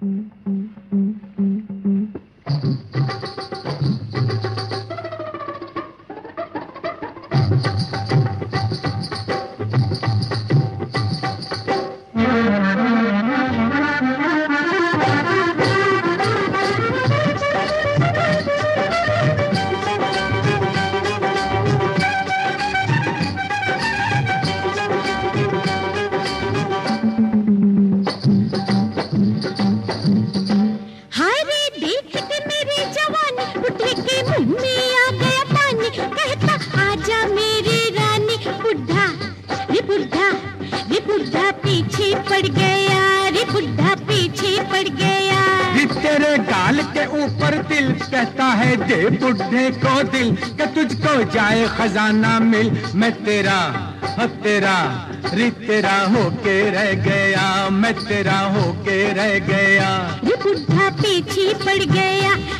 嗯嗯。पड़ गया रे बुढ़ा पीछे पड़ गया। तेरे गाल के ऊपर दिल कहता है दे बुढ़े को दिल कि तुझको जाए खजाना मिल। मैं तेरा हो तेरा री तेरा होके रह गया मैं तेरा होके रह गया। रे बुढ़ा पीछे पड़ गया रे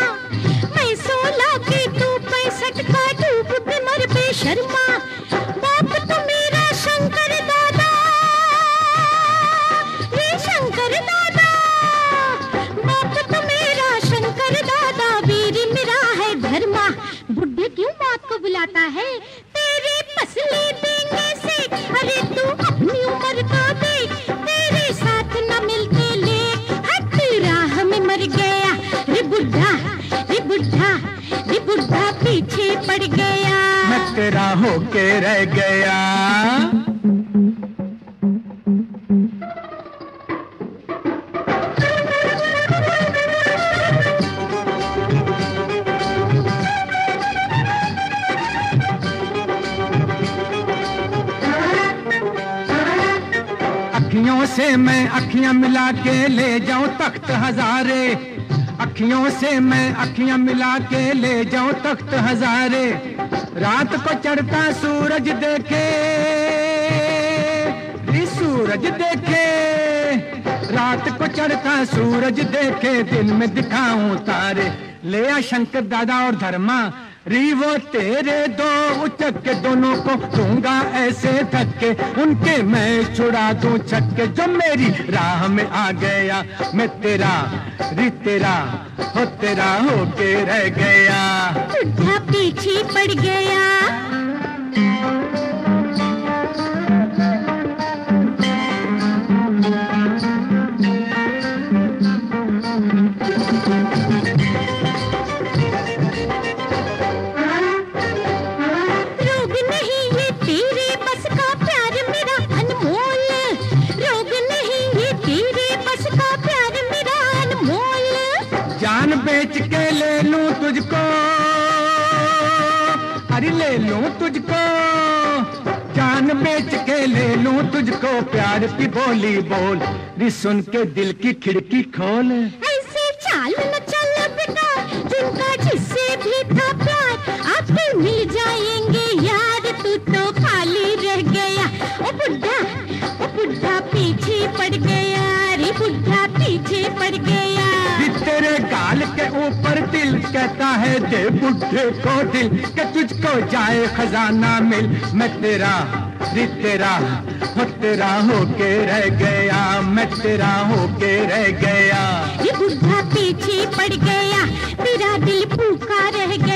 क्यों मौत को बुलाता है? तेरे पसली देने से अरे तू अपनी उम्र को देख, तेरे साथ न मिलते ले। हट राह में मर गया, रे बुढ़ा रे बुढ़ा रे बुढ़ा पीछे पड़ गया। मैं राहों होके रह गया। अखियों से मैं अखियाँ मिला के ले जाऊँ तख्त हजारे। अखियों से मैं अखियाँ मिला के ले जाऊँ तख्त हजारे। रात को चढ़ता सूरज देखे सूरज देखे। रात को चढ़ता सूरज देखे, दिन में दिखाऊँ तारे। ले आ शंकर दादा और धर्मा री वो तेरे दो उचक के दोनों को दूँगा ऐसे धक्के। उनके मैं छुड़ा दूँ छक्के, जो मेरी राह में आ गया। मैं तेरा, री तेरा, हो तेरा होके रह गया। पीछे पड़ गया। अरे ले लूँ तुझको। जान बेच के ले लूँ तुझको, प्यार की बोली बोल। री सुन के दिल की खिड़की खोल। ऐसे चाल न चल बेटा जिनका जिससे भी था पर दिल कहता है, दे बुढ़े को दिल, के तुझको जाए खजाना मिल। मैं तेरा तेरा तेरा हो तेरा रह गया, मैं तेरा हो के रह गया। ये बुढ़ा पीछे पड़ गया, तेरा दिल भूखा रह गया